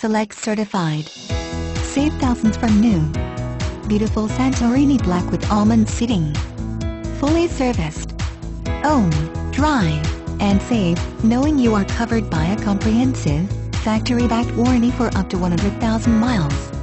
Select Certified. Save thousands from new. Beautiful Santorini Black with almond seating. Fully serviced. Own, drive, and save, knowing you are covered by a comprehensive, factory-backed warranty for up to 100,000 miles.